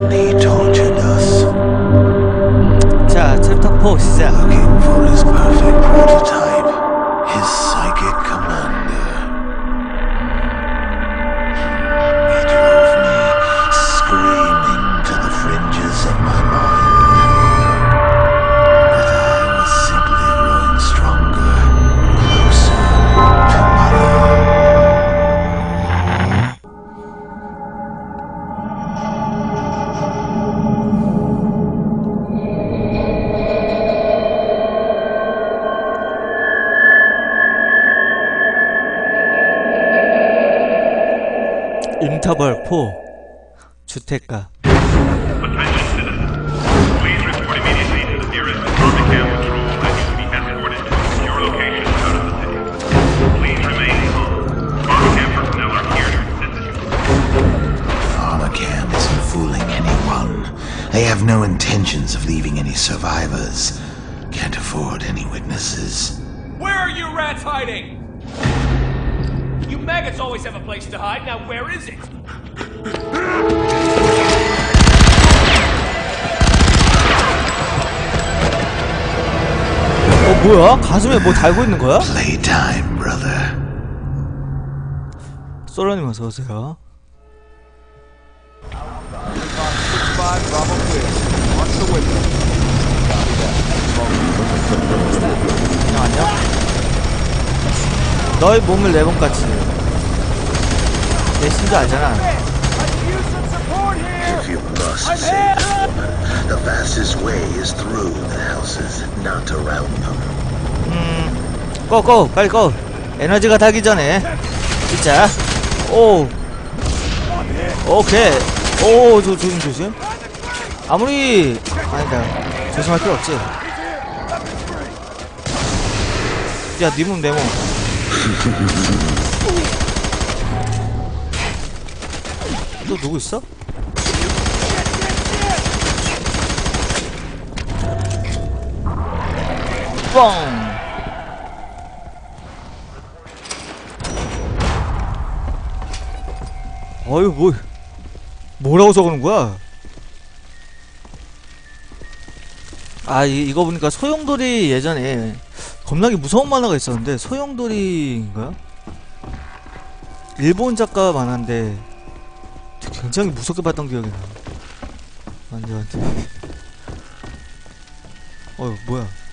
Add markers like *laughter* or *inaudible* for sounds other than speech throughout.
He tortured us, 자, 챕터 4 시작. looking for his perfect prototype, his are here to assist you. Armacam isn't fooling anyone. They have no intentions of leaving any survivors. Can't afford any witnesses. Where are you rats hiding? You maggots always have a place to hide. Now where is it? 어, 뭐야? 가슴에 뭐 달고 있는 거야? Playtime, brother. 소라님 어서 오세요. 안녕, 안녕. 너의 몸을 내본같이 내 심도 알잖아. If you must save this woman, the fastest way is through the houses, not around them. 고, 고! 빨리 고! 에너지가 닿기 전에. 진짜. 오. 오케이. 오, 조, 조심, 조심. 아무리, 아니다. 조심할 필요 없지. 야, 니 몸, 내 몸. 너 누구 있어? 뻥! 어휴 뭐 뭐라고 적는 거야? 아 이, 이거 보니까 소용돌이 예전에 겁나게 무서운 만화가 있었는데 소용돌이인가요? 일본 작가 만화인데 굉장히 무섭게 봤던 기억이 나. 완전. 어휴 뭐야?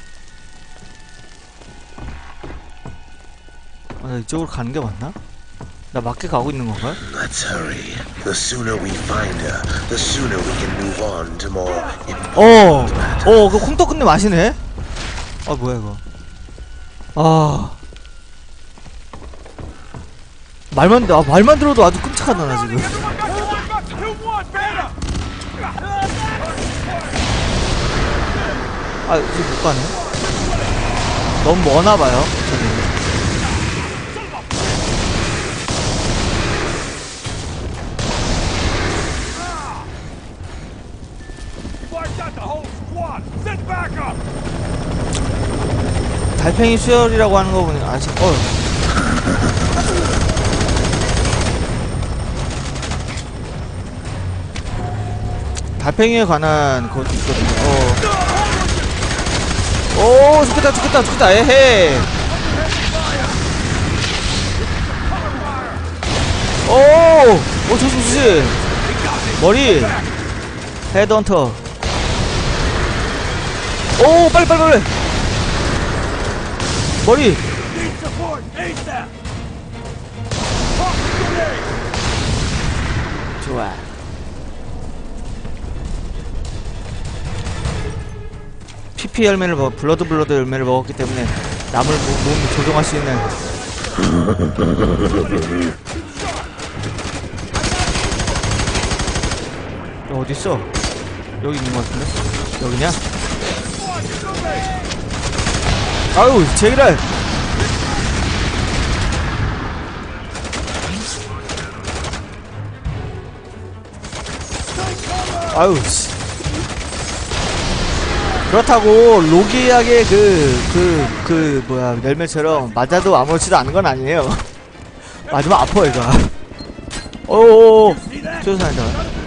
나 이쪽으로 가는 게 맞나? 나 맞게 가고 있는 건가? Let's hurry. The sooner we find her, the sooner we can move on to more 어. 어, 그 콩떡근데 맛이네? 아, 뭐야, 이거. 아. 말만, 아, 말만 들어도 아주 끔찍하다, 나 지금. 아, 이제 못 가네. 너무 머나 봐요, 저기. 달팽이 수혈이라고 하는 거 보니, 아직, 어. 달팽이에 관한 그것도 있거든요. 어. 오, 죽겠다, 죽겠다, 죽겠다, 에헤. 오, 오, 조심, 조심. 머리. 헤드헌터. 오, 빨리, 빨리, 빨리. 머리. 좋아. 피피 열매를 먹, blood blood 열매를 먹었기 때문에 남을 몸, 몸 조종할 수 있는 야, 어디 있어? 여기 있는 것 같은데? 여기냐? 아유, 제기랄! 씨. 그렇다고 로기약의 그, 그, 그, 뭐야, 열매처럼 맞아도 아무렇지도 않은 건 아니에요. *laughs* 맞으면 아파, 얘가. 오오오. 조사한다.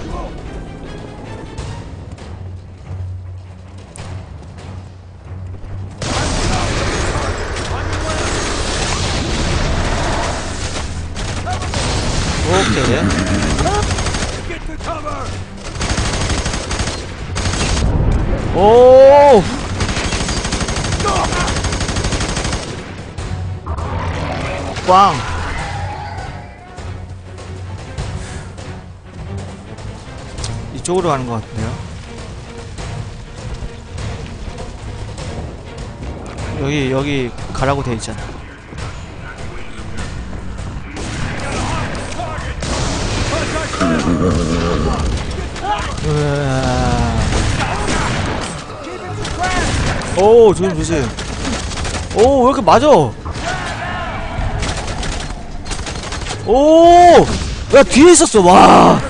오! 꽝! 이쪽으로 가는 것 같은데요? 여기, 여기 가라고 돼 있잖아. 으아. 오, 조심, 조심. 오, 왜 이렇게 맞아? 오! 야, 뒤에 있었어, 와!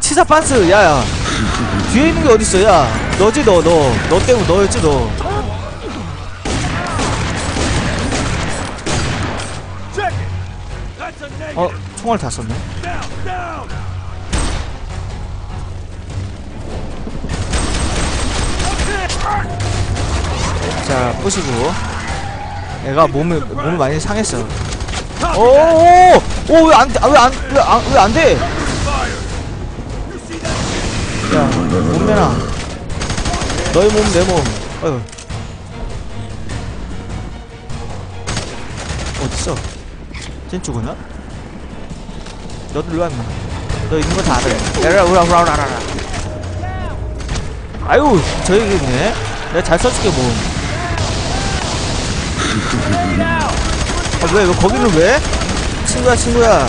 치사 반스, 야, 야. 뒤에 있는 게 어딨어, 야. 너지, 너, 너. 너 때문에 너였지, 너. 어, 총알 다 썼네. 자, 부시고. 애가 몸을, 몸을 많이 상했어. 오, 오, 오, 왜 안, 돼? 아, 왜 안, 왜 안, 왜 안 돼? 야, 몸매나. 너의 몸, 내 몸. 어휴. 어딨어? 쟨 죽었나? 너도 일로 와, 임마. 너 있는 거 다 알아. 야라, 우라, 우라, 우라, 우라. 아유, 저기 있네. 내가 잘 써줄게, 몸. 아, 왜, 왜, 거기는 왜? 친구야, 친구야.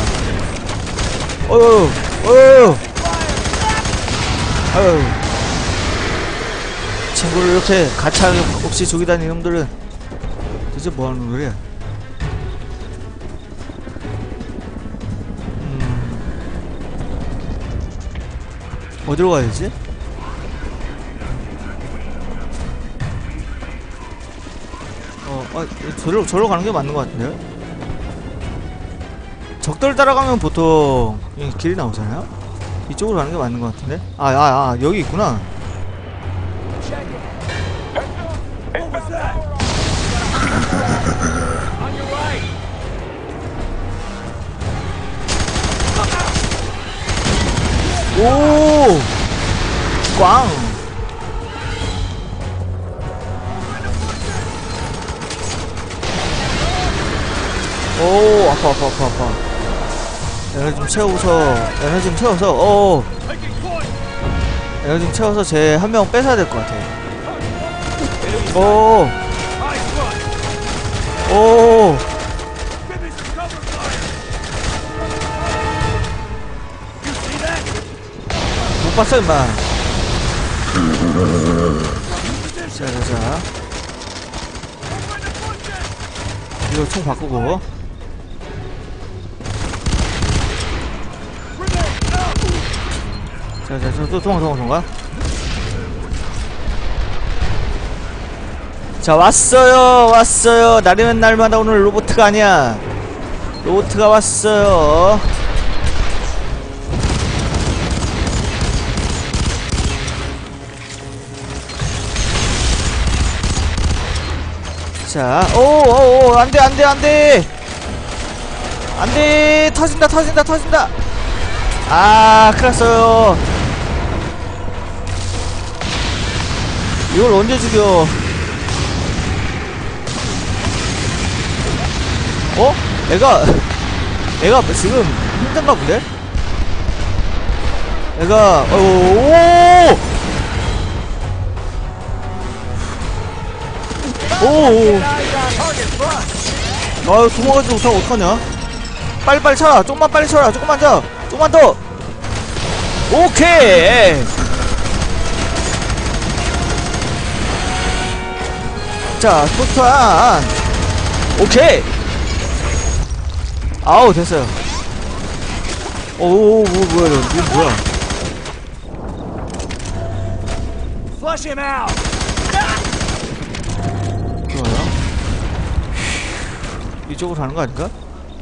어휴, 어휴. 아유. 친구를 이렇게 가차 없이 죽이다니 놈들은 도대체 뭐 하는 놈들이야? 음. 어디로 가야 되지? 아, 저로, 저로 가는 게 맞는 것 같은데요? 적들 따라가면 보통 이 길이 나오잖아요? 이쪽으로 가는 게 맞는 것 같은데? 아, 아, 아, 여기 있구나. 오! 꽝! 오, 아파, 아파, 아파, 아파. 에너지 좀 채워서, 에너지 좀 채워서, 오! 에너지 좀 채워서 제한명 뺏어야 될 것 같아. 오! 오! 못 봤어, 임마. 자, 자, 자. 이거 총 바꾸고. 자, 자, 저, 또 도망, 도망, 도망가. 자, 왔어요, 왔어요. 날이면 날마다 오늘 로보트가 아니야. 로보트가 왔어요. 자, 오, 오, 오, 안 돼, 안 돼, 안 돼! 안 돼! 터진다, 터진다, 터진다! 아, 큰일 났어요. 이걸 언제 죽여? 어? 애가, 애가 지금 힘든가 본데? 애가, 어, 오! 오! 아, 도망가지 못하고 어떡하냐? 빨리빨리 차! 조금만 빨리 쳐라! 조금만 더! 조금만 더! 오케이! 자, 포탄! 오케이! 아우, 됐어요. 오, 오, 뭐, 뭐야, 이거 뭐야. Flush him out! 좋아요. 이쪽으로 가는 거 아닌가?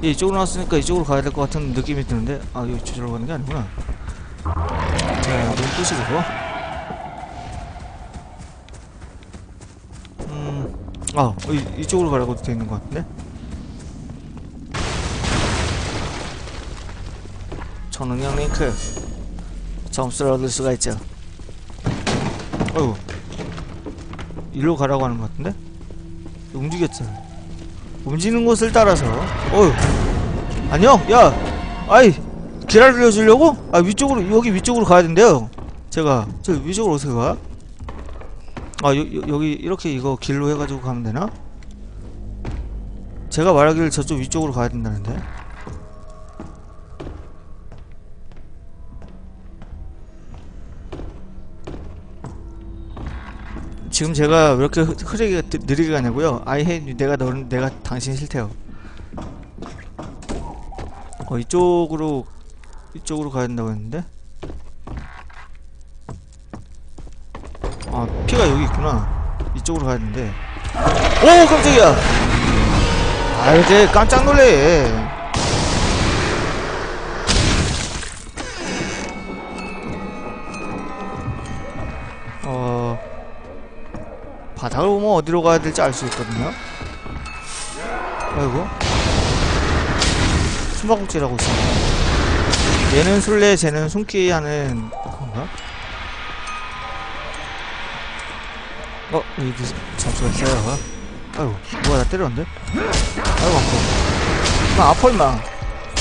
얘 이쪽으로 나왔으니까 이쪽으로 가야 될 것 같은 느낌이 드는데 아 여기 저쪽으로 가는 게 아니구나 자, 눈 뜨시고 아, 이, 이쪽으로 가라고 돼 있는 것 같은데? 초능력 링크 점수를 얻을 수가 있죠 어휴 일로 가라고 하는 것 같은데? 움직였어 움직이는 곳을 따라서 어휴 안녕 야 아이 길 알려주려고? 아 위쪽으로 여기 위쪽으로 가야 된대요 제가 저 위쪽으로 어떻게 가? 아 여, 여, 여기 이렇게 이거 길로 해가지고 가면 되나? 제가 말하기를 저쪽 위쪽으로 가야 된다는데 지금 제가 왜 이렇게 흐- 흐리게 느- 느리게 가냐고요? You. 내가 너는 내가 당신 싫대요. 어 이쪽으로 이쪽으로 가야 된다고 했는데 아 피가 여기 있구나. 이쪽으로 가야 되는데. 오 깜짝이야! 아 이제 깜짝 놀래 어 바닥을 보면 어디로 가야 될지 알 수 있거든요. 아이고. 숨바꼭질하고 있어 얘는 술래 쟤는 숨기 하는 건가? 어 여기 잠수가 있어요 아이고 뭐야 나 때렸는데? 아이고 아파. 나 아파 임마.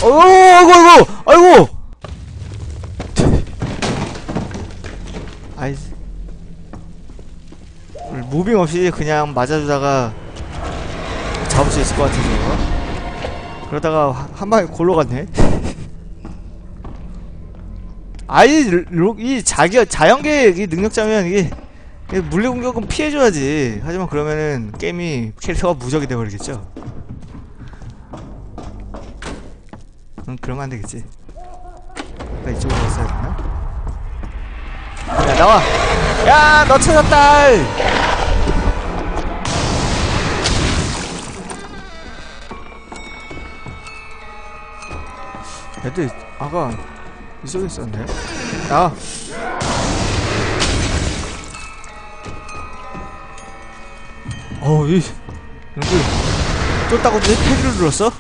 어이구 아이고 아이고 아이고! 아이 *laughs* 무빙 없이 그냥 맞아주다가 잡을 수 있을 것 같아서 그러다가 하- 한 방에 골로 갔네. *laughs* 아이 로- 이 자기 자연계 이 능력자면 이게 이게 물리 공격은 피해줘야지. 하지만 그러면은 게임이 캐릭터가 무적이 돼버리겠죠? 응 그러면 안 되겠지. 나 이쪽으로 갔어야 되나? 야 나와! 야 너 찾았다 애들 아까 이쪽에 있었네 야 어우 이 여기 쫓다고 패기를 눌렀어?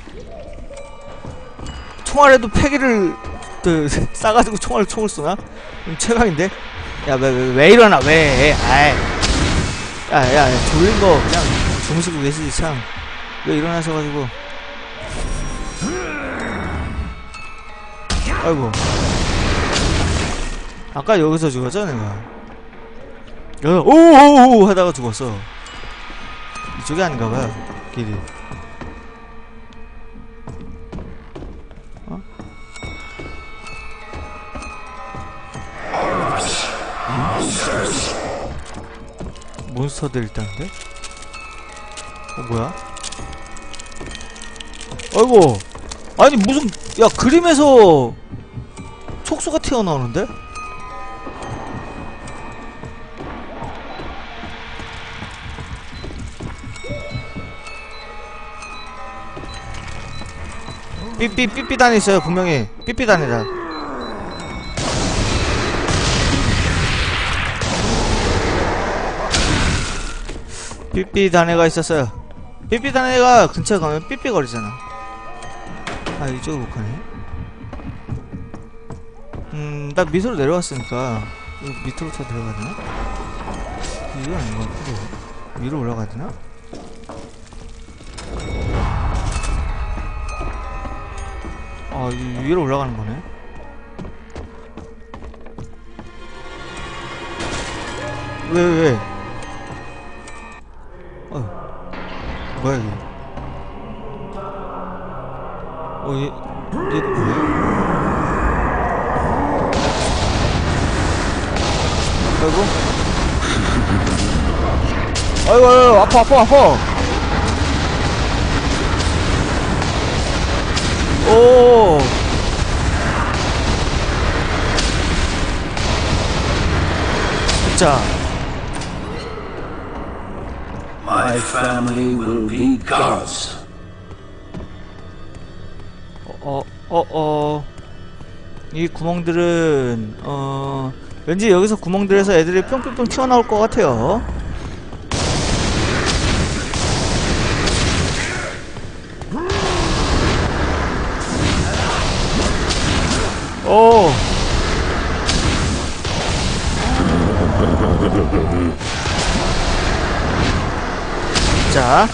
총알에도 패기를 그 *laughs* 싸가지고 총알 총을 쏘나? 좀 최강인데? 야왜 왜 왜 이러나? 왜 아이. 야야 야, 졸린 거 그냥 주무시고 계시지 참. 왜 일어나셔가지고. 아이고. 아까 여기서 죽었죠 내가. 오오오 하다가 죽었어 이쪽이 아닌가봐요 길이 어? 음? 몬스터들 있다는데? 어 뭐야? 아이고 아니 무슨 야 그림에서 촉수가 튀어나오는데? 삐삐 삐삐 단에 있어요 분명히. 삐삐 단이다 삐삐 단에가 있었어요. 삐삐 단에가 근처에 가면 삐삐 거리잖아. 아 이쪽으로 못 가네? 음나 밑으로 내려왔으니까 이 밑으로 더 내려가야 되나? 이건 아닌 것 같고 위로 올라가야 되나? 아, 이 위로 올라가는 거네. 왜, 왜, 왜? 어, 뭐야, 이게? 어, 얘, 얘도 뭐야? 아이고. *laughs* 아이고, 아이고, 아파, 아파, 아파! 오. 자, My family will be gods. 어, 어, 어. 이 구멍들은 어 왠지 여기서 구멍들에서 애들이 뿅뿅뿅 튀어나올 것 같아요. 자.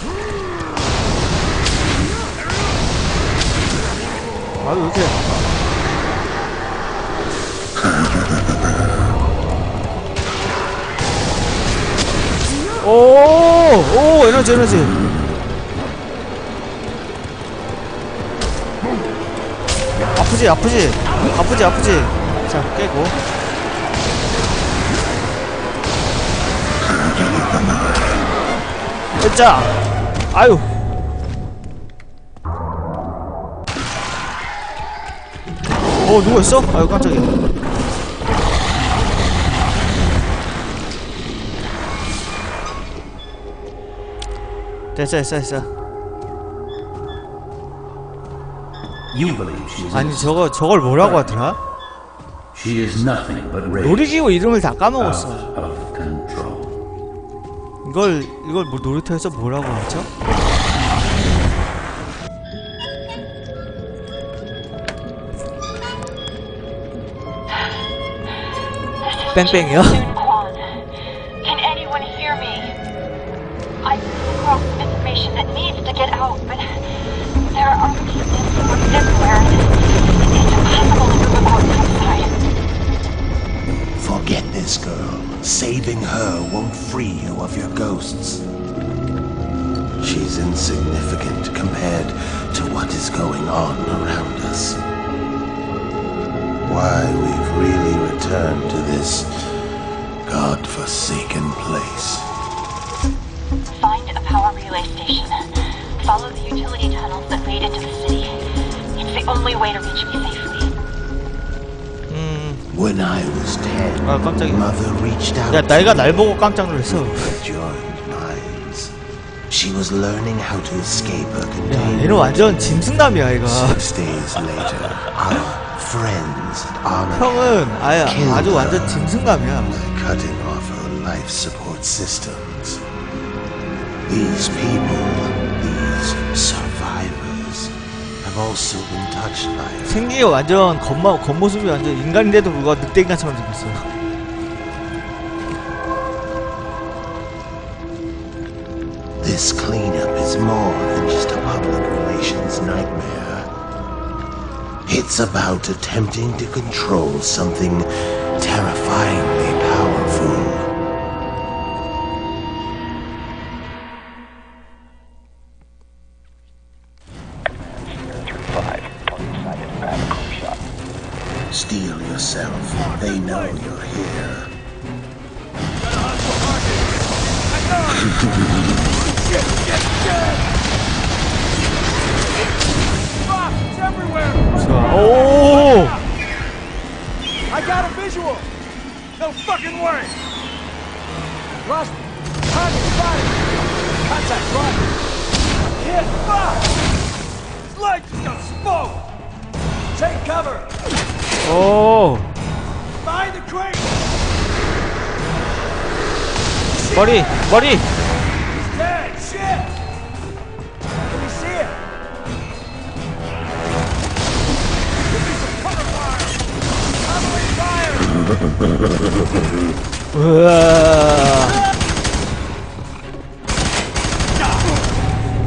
아, 왜 이렇게. 오, 오, 에너지, 에너지. 아프지, 아프지, 아프지, 아프지. 자, 깨고. 으짜! 아유. 어, 누구 있어? 아유, 깜짝이야. 됐어, 됐어, 됐어. 아니, 저거, 저걸 뭐라고 하더라? 놀이기구 이름을 다 까먹었어. 이걸, 이걸 뭐 놀이터에서 뭐라고 하죠? 뺑뺑이요? we've really returned to this god-forsaken place. Find a power relay station. Follow the utility tunnels that lead into the city. It's the only way to reach me safely. When I was ten, 아, 깜짝이야. mother reached out. 야, to 나이가 me. 날 보고 깜짝 놀랐어. joined minds. She was learning how to escape her 야, container. 얘는 완전 짐승남이야, 얘가. Six days later, our friends at Armor 형은 아예 아주 완전 짐승남이야. by cutting off her life support systems. These people, these survivors, have also been touched by it. 생기가 완전 겉마, 겉모습이 완전 인간인데도 불구하고 늑대인간처럼 생겼어. This cleanup is more than just a public relations nightmare. It's about attempting to control something terrifyingly powerful. Steal yourself. They know you're here. *laughs* 자, 오! I got a visual! No fucking way! Lost target spotted! Contact right! Hit! Fuck! His leg just got smoked! Take cover! 오! Behind the crate! 머리! 머리!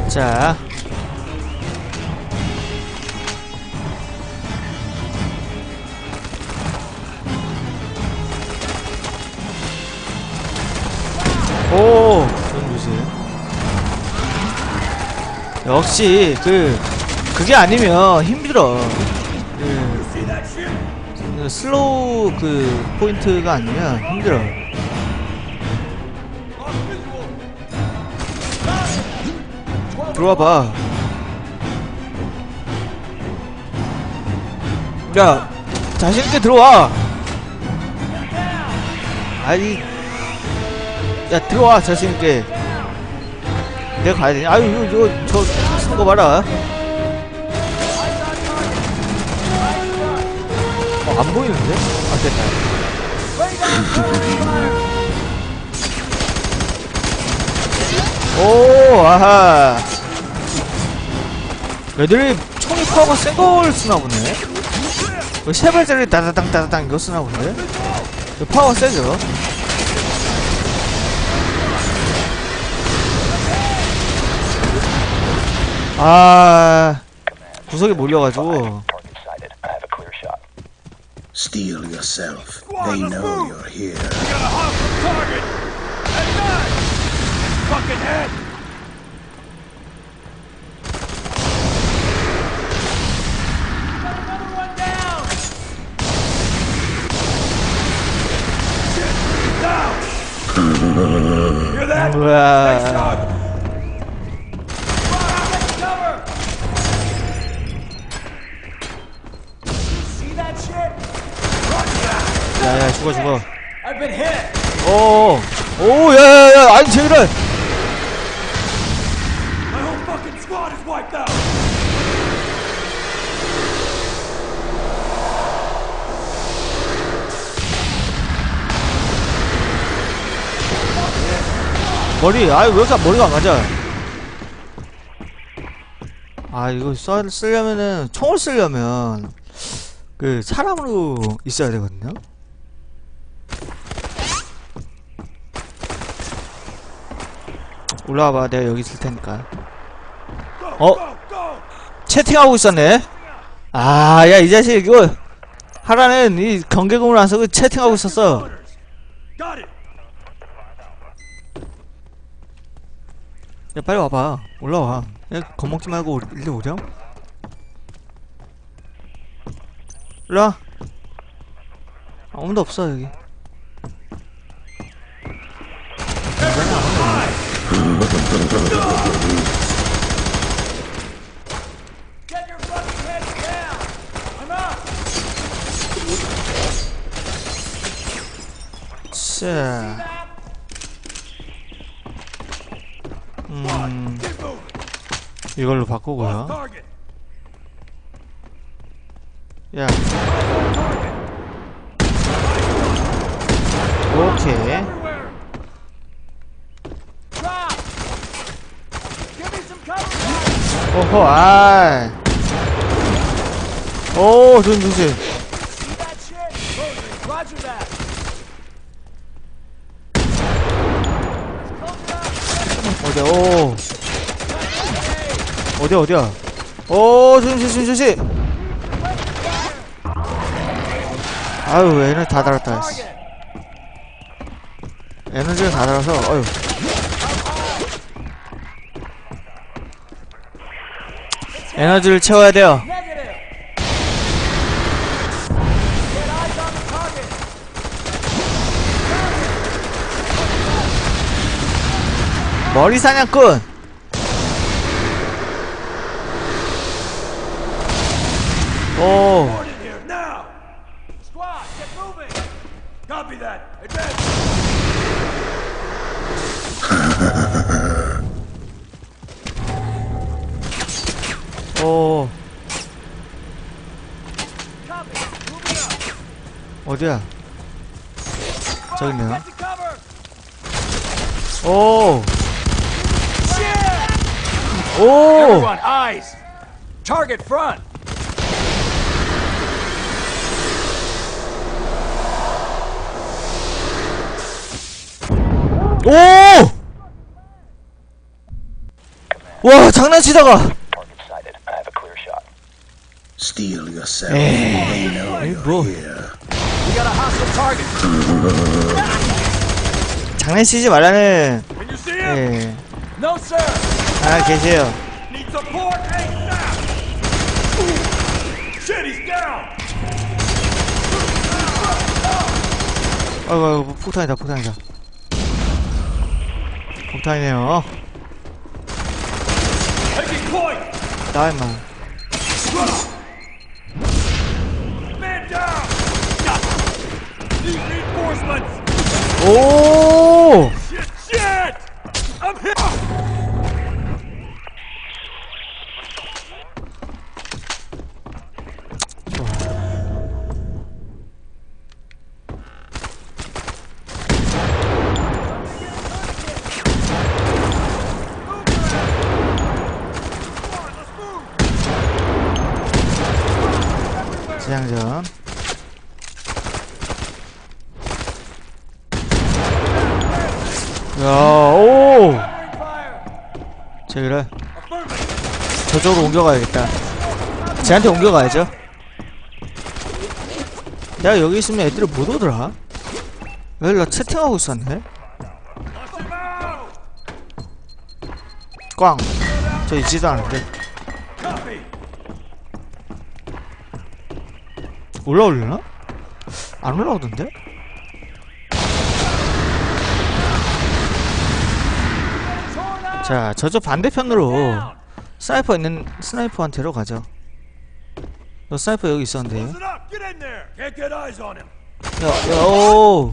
자. 오, 좀 주세요. 역시 그 그게 아니면 힘들어. 슬로우 그 포인트가 아니면 힘들어. 들어와 봐. 야, 자신 있게 들어와. 아니, 야 들어와 자신 있게. 내가 가야 되냐? 아유 이거 이거 저 쓰는 거 봐라. 보이는데? 아 됐다. 오 아하. 애들이 총이 파워가 센 걸 쓰나 보네. 세 발짜리 따다당 따다당 이거 쓰나 본데? 파워 세죠? 아 구석에 몰려가지고 Steel yourself. They know you're here. Got a hostile target! At nine! Fucking head! Got another one down! Shit! Down! *laughs* Hear that? 우와 죽어 죽어 I've been hit! 어, 오오야야야 아니 out! 머리 아왜 이렇게 머리가 안 맞아 아 이거 써, 쓰려면은 총을 쓰려면 그 사람으로 있어야 되거든요 올라와봐. 내가 여기 있을 테니까. 어? 채팅하고 있었네? 아 야 이 자식 이거. 하라는 이 경계금을 안 쓰고 채팅하고 있었어! 야 빨리 와봐. 올라와. 야 겁먹지 말고 일로 오렴. 일로와. 아무도 없어 여기 자? 음! 이걸로 바꾸고요! 야 Target! 오케이 Everywhere! Drop! Give me some cover! 오호 아이 오 조심 조심! 어디야 오 어디야 어디야 오 조심 조심 조심 아유 얘네 다 달았다! 에너지가 다 달아서 어휴 에너지를 채워야 돼요! 머리 사냥꾼 오! Copy that! Advance! 어디야 저기 있네요 Get to cover! 오! 오! Target front! 오! 와 장난치다가 Steel yourself. They know 에이 you're 뭐 here. We got a hostile target! 장난치지 말라는 Can you see him? 예 No, sir! 하나 계세요 Need support ASAP! Shit, he's down! 아이고 아이고 폭탄이다 폭탄이다 폭탄이네요 Taking point! 나 임마 오! 옮겨가야겠다 쟤한테 옮겨가야죠 내가 여기 있으면 애들이 못 오더라 왜 나 채팅하고 있었네 꽝! 저 있지도 않은데! 올라올려나? 안 올라오던데? 자 저쪽 반대편으로 sniper 있는 sniper한테로 가죠 너 sniper 여기 있었는데 Listen up! Get in there! Can't get eyes on him! 야, 야, 오,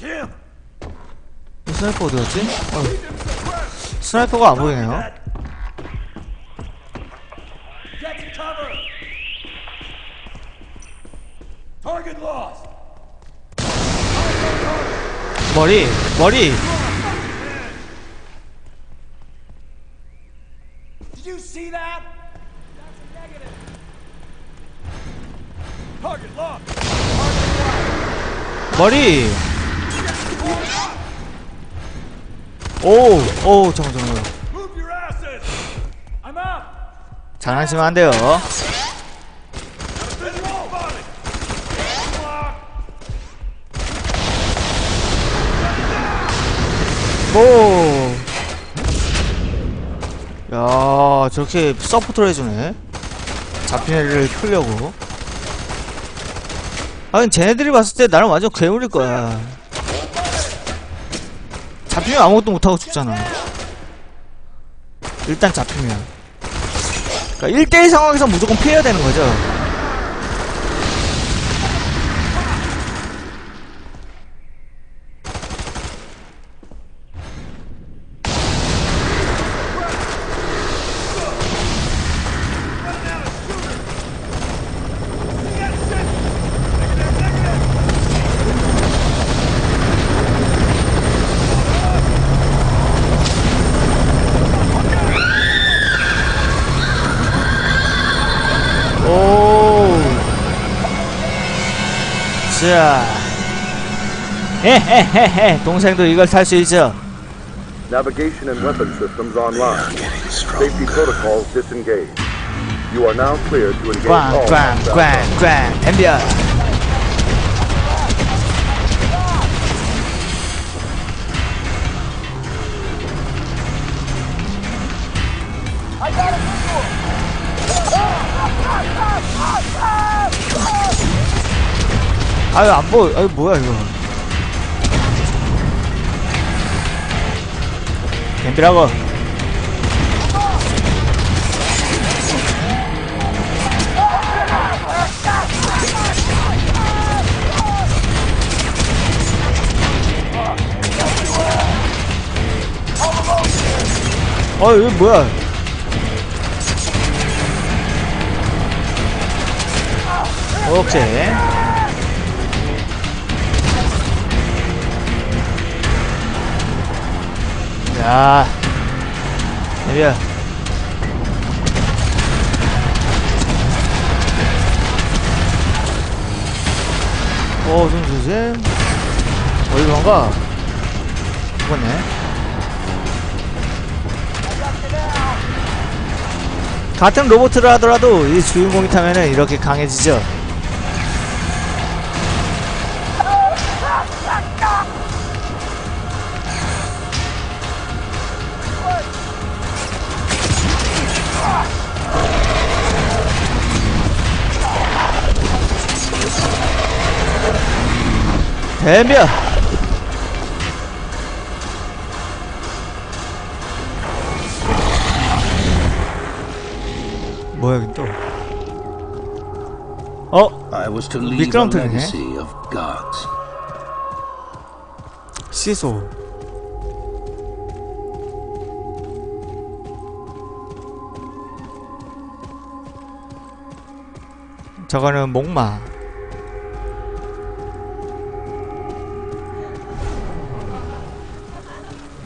him! 이 sniper 어디 갔지? 어. sniper가 안 보이네요. 머리, 머리. 머리. 오, 오, 잠깐, 잠깐. 장난치면 안 돼요. 오. 야, 저렇게 support를 해주네. 잡힌 애를 풀려고. 아니, 쟤네들이 봤을 때 나는 완전 괴물일 거야. 잡히면 아무것도 못하고 죽잖아. 일단 잡히면. 그러니까 1대1 상황에서 무조건 피해야 되는 거죠. 오. 자. 헤헤헤헤. 동생도 이걸 탈 수 있죠. Navigation and weapon systems online. Safety protocols disengaged. You are now cleared to engage all 꽝, 꽝, hostiles. 꽝, 꽝. 덤벼. 아유 안 보여. 아유 뭐야 이거. 덤비라고. 어 이거 뭐야? 오케이. 야, 내비야. 어, 좀 주세요. 어디 그런가? 이거네. 같은 로봇을 하더라도 이 주인공이 타면은 이렇게 강해지죠. 덤벼 뭐야 여기 또 어? 미끄럼틀이네. 시소 저거는 목마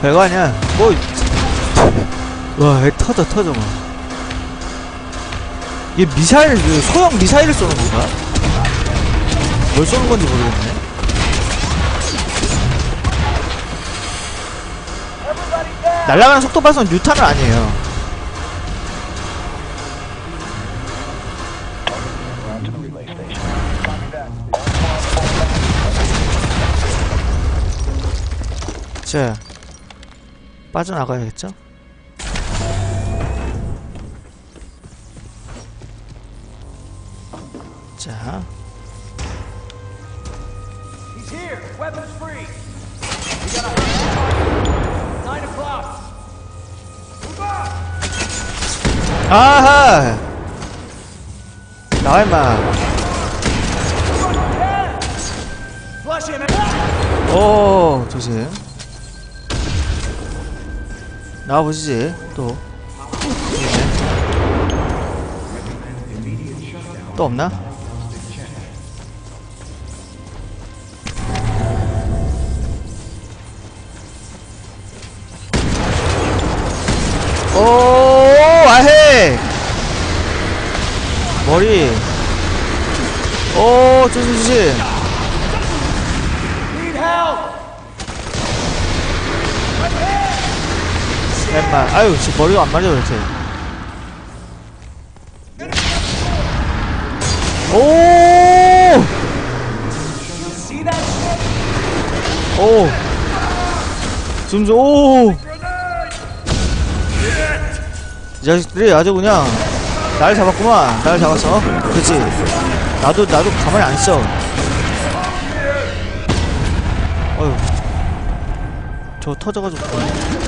별거 아니야 뭐 와, 애 터져 터져 막. 얘 미사일 그 소형 미사일을 쏘는 건가? 뭘 쏘는 건지 모르겠네. 날아가는 속도 봐선 뉴탄은 아니에요. 빠져나가야겠죠? 자. 아하! 나와 임마. 오, 조심. 나와보시지, 또. 또 없나? 오, 아헤! 머리. 오, 조심, 조심. 엠마 아유 씨 머리가 안 맞아 이렇게 오! 오! 좀좀 오! 이 자식들이 아주 그냥 날 잡았구만. 날 잡았어. 그치 나도 나도 가만히 안 있어. 어휴. 저 터져가지고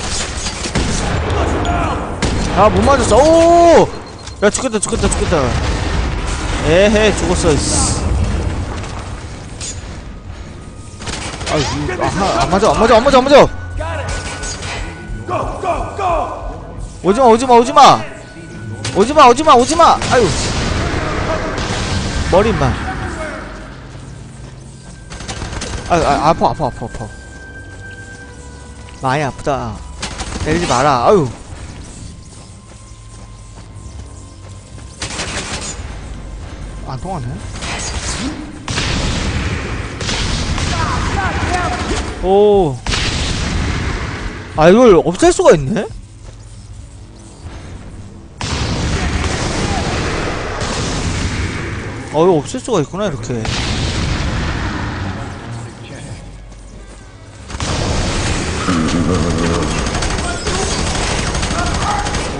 아 못 맞았어. 오! 야 죽겠다 죽겠다 죽겠다. 에헤 죽었어 씨. 아 이거 아하 안 맞아 안 맞아 안 맞아 안 맞아. 오지마 오지마 오지마. 오지마 오지마 오지마. 아유. 머리 임마 아유 아, 아파 아파 아파 아파. 많이 아프다. 때리지 마라. 아유 통하네 오. 아, 이걸 없앨 수가 있네? 어, 이거 없앨 수가 있구나, 이렇게.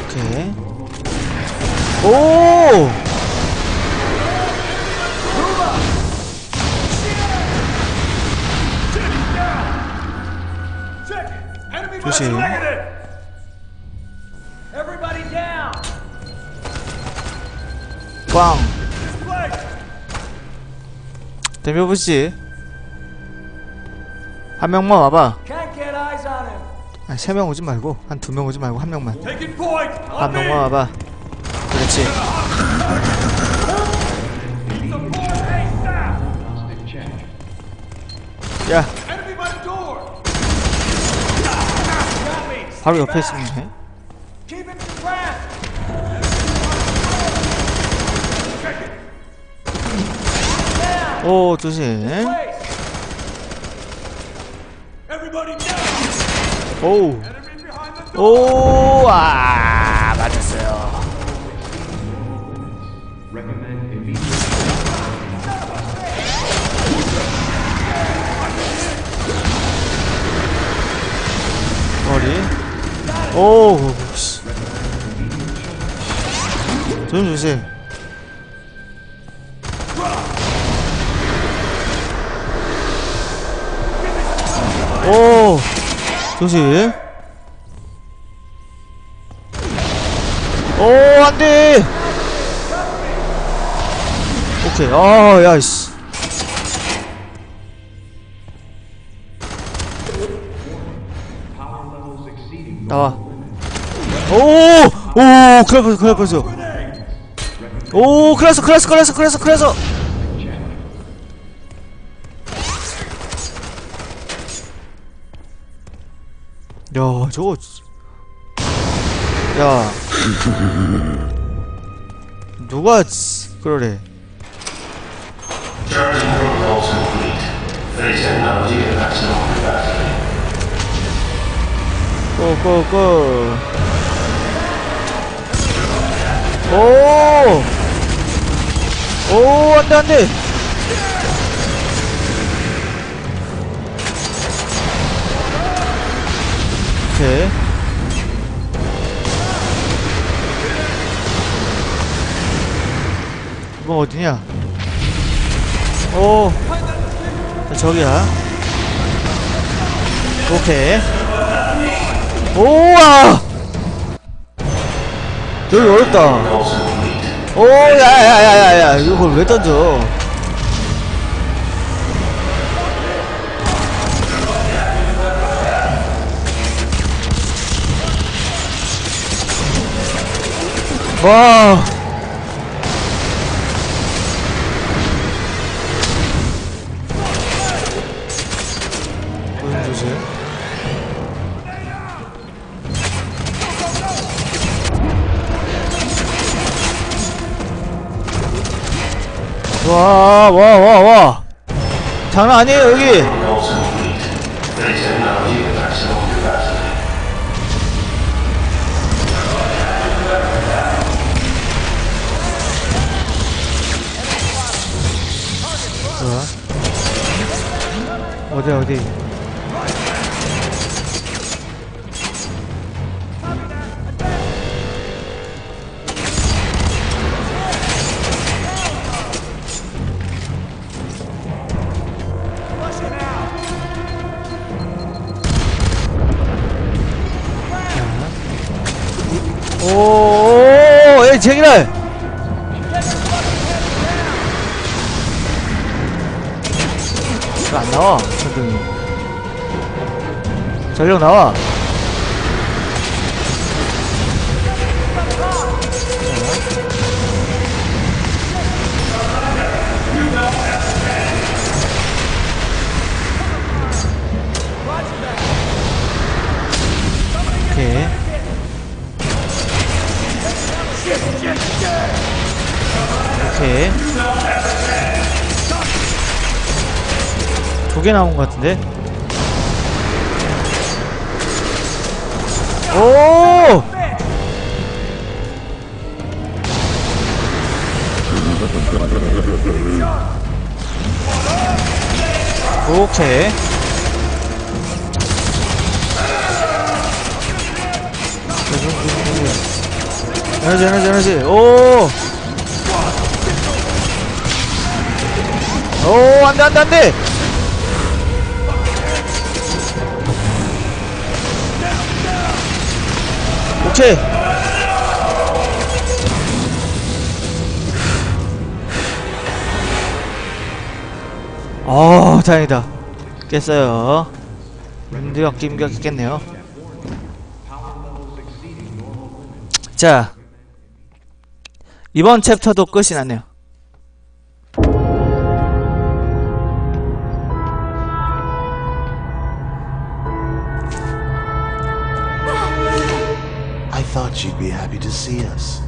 오케이. 오! 조심. 꽝. Display. 데미보씨. 한 명만 와봐. Can't get eyes on him. 아, 세 명 오지 말고, 한 두 명 오지 말고, 한 명만. 한. 명만 와봐. 그렇지. 바로 옆에 suppressed. 오, 조심. Place. Everybody down. 오우. Enemy behind the door. 오, 아, 오, 씨. 좀 주세요. 오, 조심. 오, 안 돼! 오케이, 아, 야, 씨. 나와. 오! 오! 큰일 났어, 큰일 났어. 오, 났어, 큰일 났어, 큰일 났어. 야, 저거. 진- 야. 누가 지- 그러래. 고고고 오! 오, 안 돼, 안 돼! 오케이. 이건 어디냐? 오! 자, 저기야. 오케이. 오와! 여기 어렵다. 오, 야야야야야, 이걸 왜 던져? 와. 와, 와, 와, 와. 장난 아니에요, 여기. 어디, 어디. 제기랄! 왜안 나와? 전등이. 전력 나와. 두 개 나온 것 같은데? 오! 오케이. 에너지, 에너지, 에너지. 오! 오, 안 돼, 안 돼, 안 돼! 오케이. 어, 다행이다. 깼어요. 문제가 김격 깼네요. 자, 이번 챕터도 끝이 났네요. Happy to see us.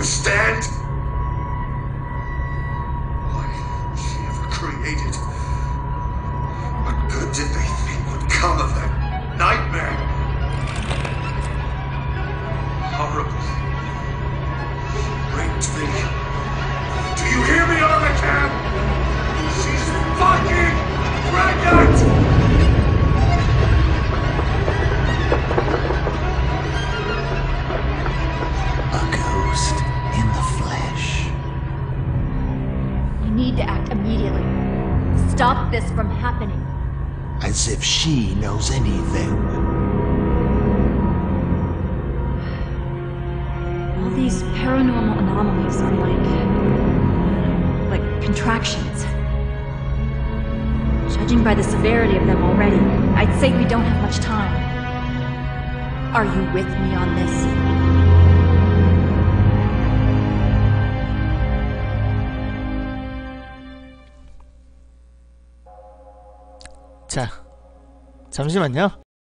Understand? 잠시만요.